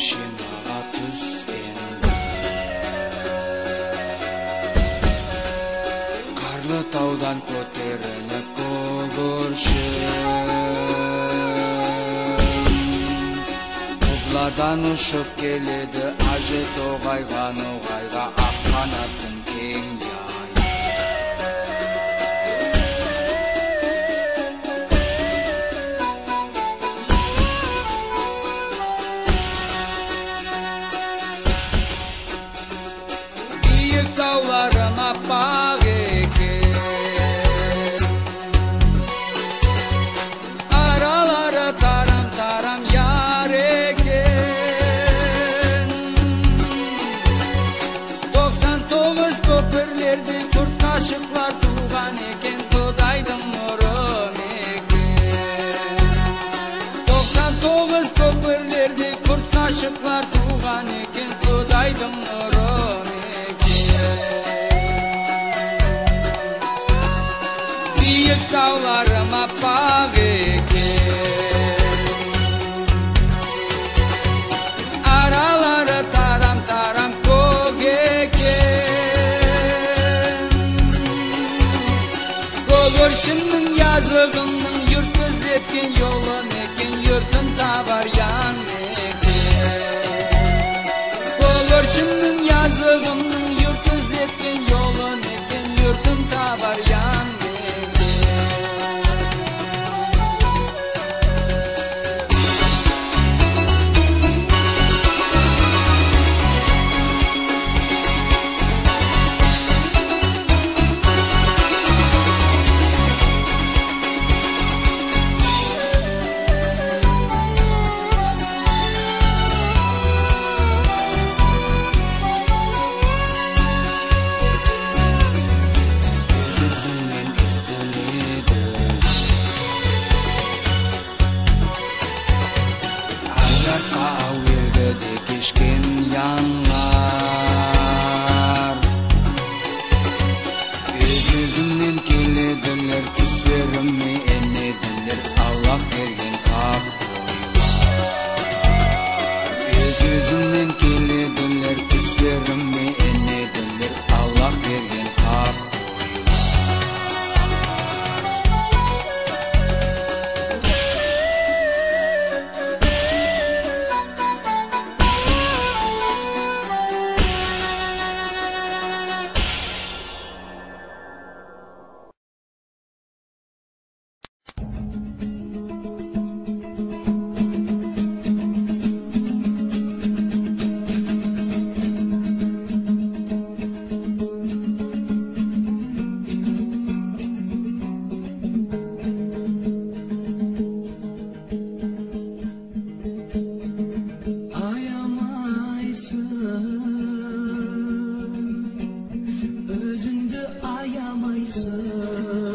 машинаға түскенде қарлы таудан көтеріліп көгершін құбыладан ұшып келеді ажы тоғайға ноғайға ақ қанатын kurt kaşıklar tuğan eken Kudaydım nurum eken Büyük dağlarıma bağ eker Araları taram taram kog eken Kogurşunun yazığının yurt gözletken yolun eken Yurtun tabar yan 天涯。了 Jesus.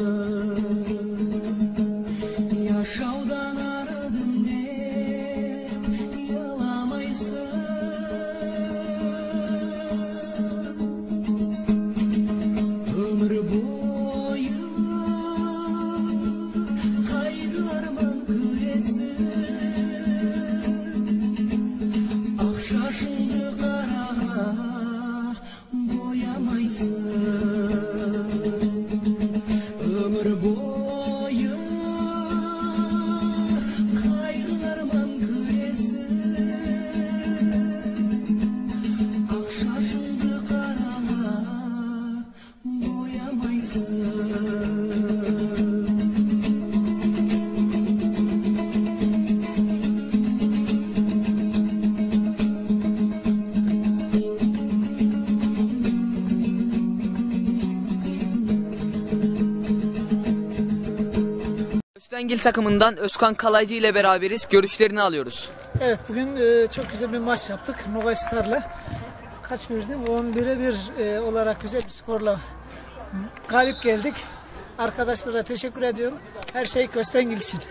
Öztengil takımından Özkan Kalaycı ile beraberiz. Görüşlerini alıyoruz. Evet bugün e, çok güzel bir maç yaptık Nogay Star'la. Kaç birdi? 11'e 1 e, olarak güzel bir skorla galip geldik. Arkadaşlara teşekkür ediyorum. Her şey Köstengil için.